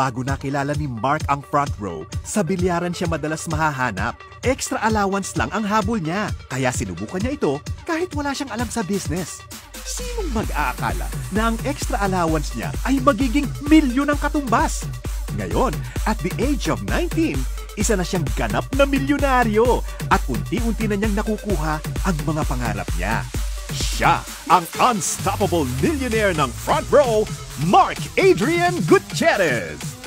Bago nakilala ni Mark ang front row, sa bilyaran siya madalas mahahanap. Extra allowance lang ang habol niya, kaya sinubukan niya ito kahit wala siyang alam sa business. Sinong mag-aakala na ang extra allowance niya ay magiging milyon ang katumbas? Ngayon, at the age of 19, isa na siyang ganap na milyonaryo at unti-unti na niyang nakukuha ang mga pangarap niya. Siya ang unstoppable millionaire ng front row, Mark Adrian Gutierrez.